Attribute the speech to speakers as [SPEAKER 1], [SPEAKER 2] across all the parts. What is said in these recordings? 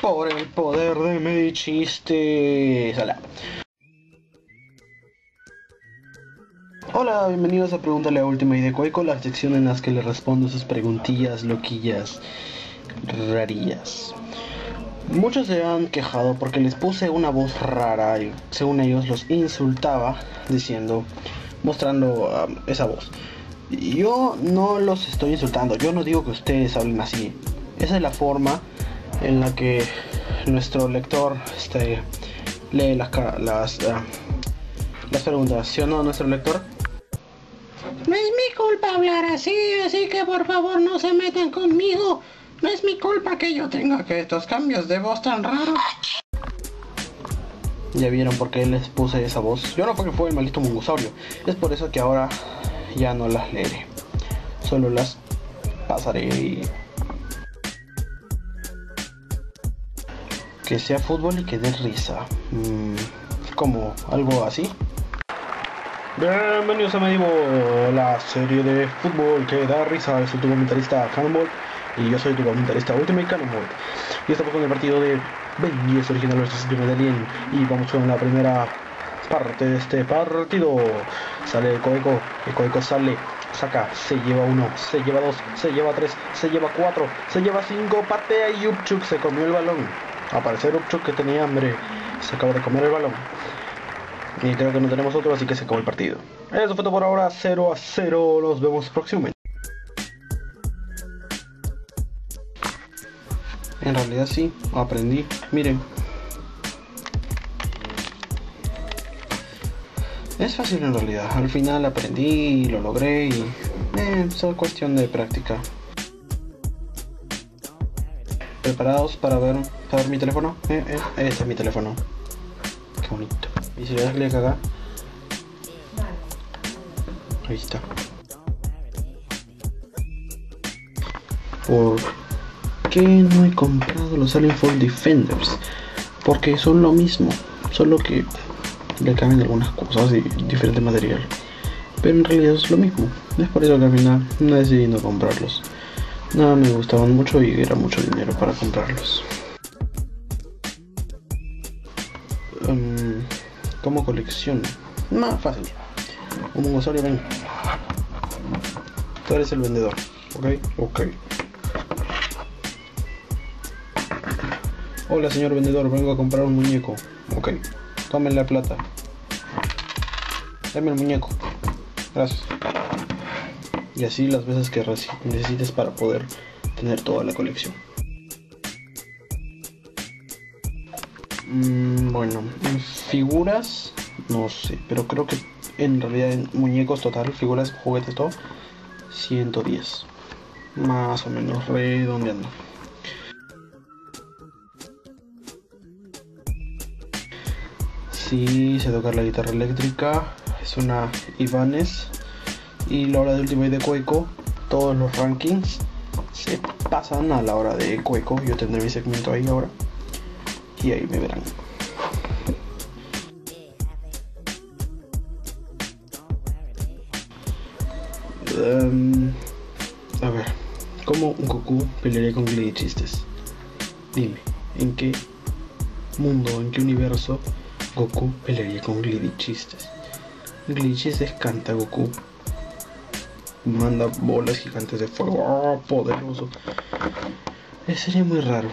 [SPEAKER 1] por el poder de mi chiste. Hola. Hola, bienvenidos a Pregúntale a Última y de Cueco, la sección en las que le respondo sus preguntillas loquillas, rarillas. Muchos se han quejado porque les puse una voz rara y según ellos los insultaba diciendo, mostrando um, esa voz. Yo no los estoy insultando, yo no digo que ustedes hablen así. Esa es la forma en la que nuestro lector este, lee las, las, uh, las preguntas, ¿sí o no, nuestro lector?
[SPEAKER 2] No es mi culpa hablar así, así que por favor no se metan conmigo. No es mi culpa que yo tenga que estos cambios de voz tan raros.
[SPEAKER 1] Ya vieron por qué les puse esa voz. Yo no fue que fue el maldito mongosaurio. Es por eso que ahora ya no las leeré. Solo las pasaré y... Que sea fútbol y que dé risa. Mm, como algo así. Bienvenidos a Medivo, la serie de fútbol que da risa. Soy tu comentarista Cannonball y yo soy tu comentarista Ultimate Cannonball. Y estamos con el partido de Ben 10 original versus Medellín y vamos con la primera parte de este partido. Sale el Coeco, el Coeco sale, saca, se lleva uno, se lleva dos, se lleva tres, se lleva cuatro, se lleva cinco, patea y se comió el balón. Aparecer Upchuk que tenía hambre, se acaba de comer el balón. Y creo que no tenemos otro, así que se acabó el partido. Eso fue todo por ahora, 0 a 0. Nos vemos próximamente. En realidad sí, aprendí. Miren. Es fácil en realidad. Al final aprendí, lo logré y... Eh, es cuestión de práctica. ¿Preparados para ver, para ver mi teléfono? Eh, eh, este es mi teléfono. Qué bonito. Y si le das clic acá. Ahí está. ¿Por qué no he comprado los Alien Fall Defenders? Porque son lo mismo, solo que le cambian algunas cosas y diferente material. Pero en realidad es lo mismo. Es por eso que al final no decidí no comprarlos. Nada me gustaban mucho y era mucho dinero para comprarlos. Um, como colección. Más fácil. Un mongosaurio, ven. Tú eres el vendedor. Ok, ok. Hola señor vendedor, vengo a comprar un muñeco. Ok, tomen la plata. Dame el muñeco. Gracias. Y así las veces que necesites para poder tener toda la colección. Mm, bueno, en figuras, no sé, pero creo que en realidad en muñecos total, figuras, juguetes, todo, 110. Más o menos redondeando. Sí, sé tocar la guitarra eléctrica. Es una Ibanez. Y la hora de última y de Cueco, todos los rankings se pasan a la hora de Cueco. Yo tendré mi segmento ahí ahora. Y ahí me verán. Um, a ver, ¿cómo un Goku pelearía con Glitchistes? Dime, ¿en qué mundo, en qué universo Goku pelearía con Glitchistes? Glitchistes canta Goku. Manda bolas gigantes de fuego. ¡Oh, poderoso! Eh, sería muy raro.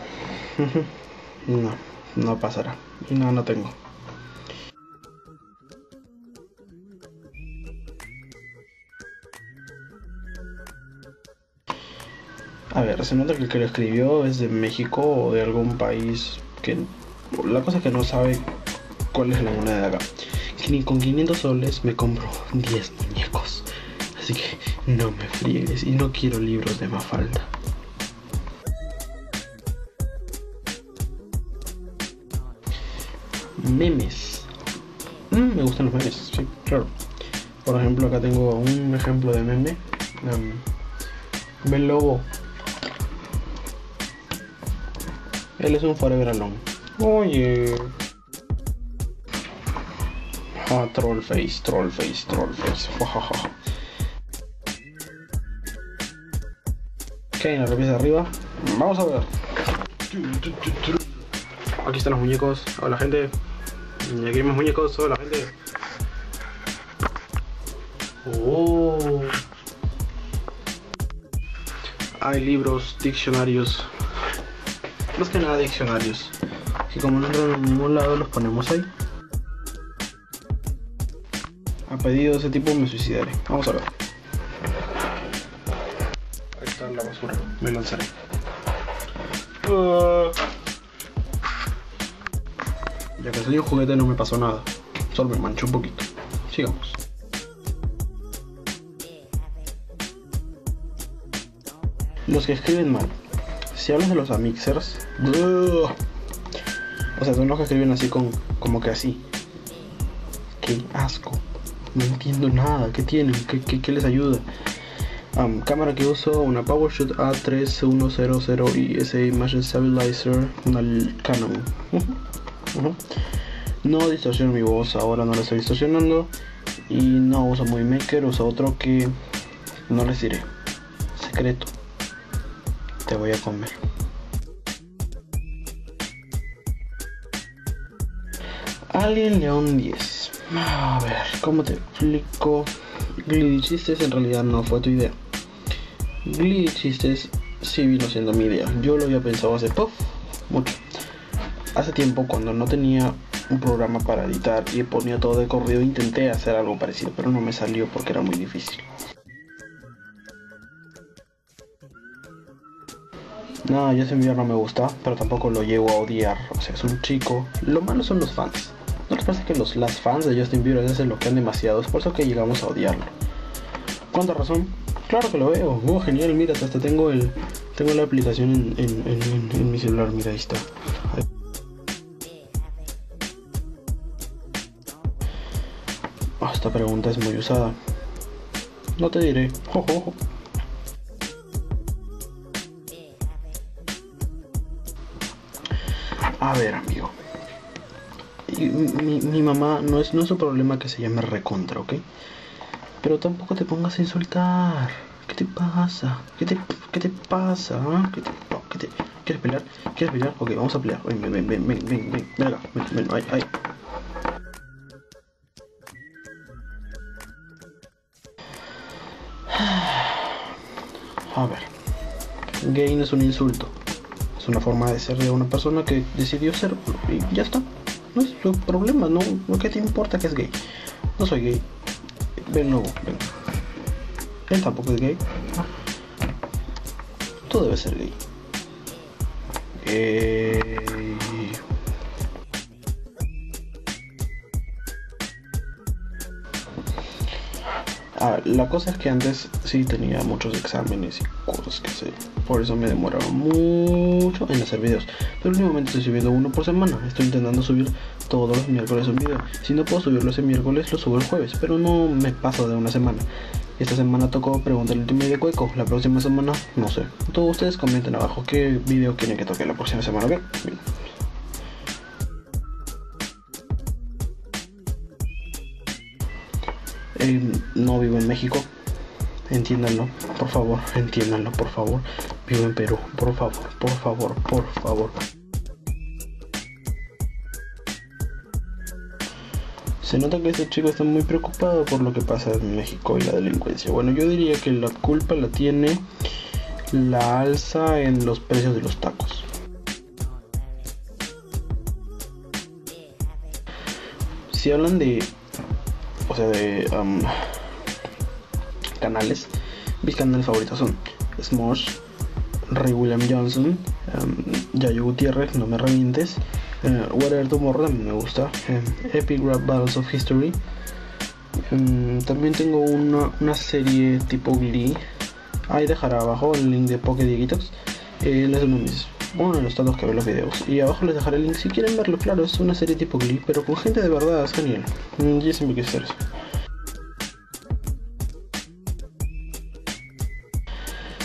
[SPEAKER 1] no, no pasará. No, no tengo. A ver, se nota que el que lo escribió es de México o de algún país que... La cosa que no sabe cuál es la moneda de acá. Que ni con 500 soles me compro 10 muñecos. Así que no me friegues y no quiero libros de Mafalda. Memes. Mm, me gustan los memes, sí, claro. Por ejemplo, acá tengo un ejemplo de meme. Um, el lobo Él es un forever alone. Oye. Ah, troll face, troll face, troll face. Ok, en la revista de arriba. Vamos a ver. aquí están los muñecos. Hola gente. Y aquí hay más muñecos. Hola gente. Oh. Hay libros, diccionarios. Más que nada diccionarios. Que como no entran en ningún lado los ponemos ahí. A pedido de ese tipo me suicidaré. Vamos a ver. La basura. Me lanzaré. Ah. Ya que soy un juguete no me pasó nada. Solo me manchó un poquito. Sigamos. Los que escriben mal. Si hablas de los amixers. O sea, son los que escriben así con. como que así. Qué asco. No entiendo nada. ¿Qué tienen? ¿Qué, qué, qué les ayuda? Cámara que uso, una PowerShot A3100 y ese Image Stabilizer, una Canon. No distorsiono mi voz, ahora no la estoy distorsionando. Y no uso Movie Maker, uso otro que no les diré. Secreto. Te voy a comer. Alien León 10. A ver, ¿cómo te explico? Glitty Chistes en realidad no fue tu idea. Chistes sí vino siendo mi idea. Yo lo había pensado hace puff, mucho. Hace tiempo cuando no tenía un programa para editar y ponía todo de corrido intenté hacer algo parecido, pero no me salió porque era muy difícil. No, ya ese no me gusta, pero tampoco lo llevo a odiar. O sea, es un chico. Lo malo son los fans. ¿No les parece que los, las fans de Justin Bieber a veces lo quedan demasiado? Es por eso que llegamos a odiarlo. ¿Cuánta razón? Claro que lo veo. Oh, genial, mira, hasta tengo el tengo la aplicación en, mi celular, mira, ahí está. Ah, esta pregunta es muy usada. No te diré. Jo. A ver, amigo. Mi, mi mamá no es, no es un problema que se llame recontra, ¿ok? Pero tampoco te pongas a insultar. ¿Qué te pasa? ¿Qué te, qué te pasa? ah? ¿Qué te, qué te- ¿Quieres pelear? ¿Quieres pelear? Ok, vamos a pelear. Ven, ven, ven, ven, ven, ven, ven, ven acá, ven, ven, ahí. A ver. Gay no es un insulto. Es una forma de ser de una persona que decidió ser y ya está. No es su problema, no, no te importa que es gay. No soy gay. Ven luego, ven. Él tampoco es gay. Tú debes ser gay. Gay. Ah, la cosa es que antes sí tenía muchos exámenes y cosas que hacer. Por eso me demoraba mucho en hacer videos. Pero últimamente estoy subiendo uno por semana. Estoy intentando subir todos los miércoles un video. Si no puedo subirlo ese miércoles, lo subo el jueves. Pero no me paso de una semana. Esta semana tocó preguntar el último de Cueco. La próxima semana, no sé. Todos ustedes comenten abajo qué video quieren que toque la próxima semana. Bien. Eh, no vivo en México. Entiéndanlo, por favor, entiéndanlo, por favor. Vivo en Perú, por favor, por favor, por favor. Se nota que este chico está muy preocupado por lo que pasa en México y la delincuencia. Bueno, yo diría que la culpa la tiene la alza en los precios de los tacos. Si hablan de de um, canales, mis canales favoritos son Smosh, Ray William Johnson, um, Yayo Gutiérrez, No Me Revientes, uh, Whatever Tomorrow también me gusta, um, Epic Rap Battles of History. Um, también tengo una, una serie tipo Glee. Ahí dejaré abajo el link de Poké Dieguitos. Él es uno de mis uno de los tantos que ve los videos. Y abajo les dejaré el link si quieren verlo. Claro, es una serie tipo Glee, pero con gente de verdad, es genial. Mm, quise hacer eso.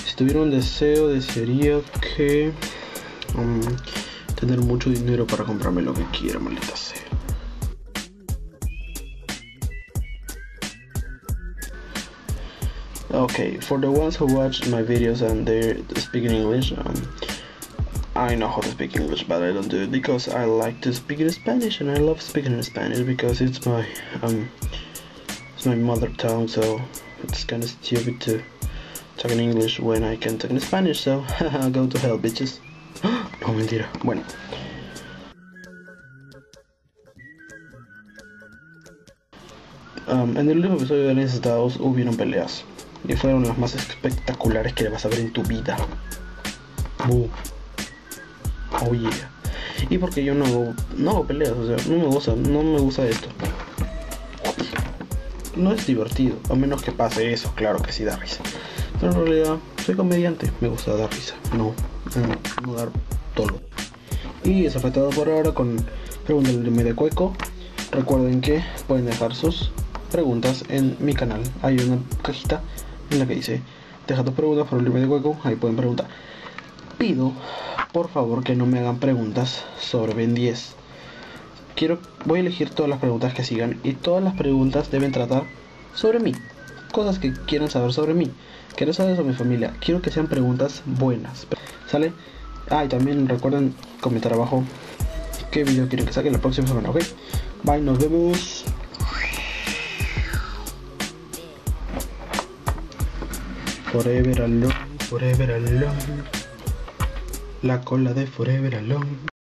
[SPEAKER 1] Si tuviera un deseo, desearía que. um, tener mucho dinero para comprarme lo que quiera, maldita sea. Okay, for the ones who watch my videos and they speak in English, um, I know how to speak English, but I don't do it because I like to speak in Spanish, and I love speaking in Spanish because it's my um, it's my mother tongue. So it's kind of stupid to talk in English when I can talk in Spanish. So go to hell, bitches. no mentira. Bueno. Um, en el último episodio de Aliens Estados hubieron peleas y fueron las más espectaculares que vas a ver en tu vida. Uh. Oh. Y porque yo no hago, no hago peleas, o sea, no me gusta, no me gusta esto. No es divertido, a menos que pase eso, claro que sí da risa. Pero en realidad soy comediante, me gusta dar risa, no, dar todo. Y eso fue todo por ahora con Preguntas del Medio Cueco. Recuerden que pueden dejar sus preguntas en mi canal. Hay una cajita en la que dice deja tus preguntas por el Medio Cueco, ahí pueden preguntar. Por favor que no me hagan preguntas sobre Ben 10. Quiero, voy a elegir todas las preguntas que sigan y todas las preguntas deben tratar sobre mí. Cosas que quieran saber sobre mí. Quiero saber sobre mi familia. Quiero que sean preguntas buenas. ¿Sale? Ah, y también recuerden comentar abajo qué video quieren que saque la próxima semana, ¿ok? Bye, nos vemos. Forever alone, forever alone. La cola de Forever Alone.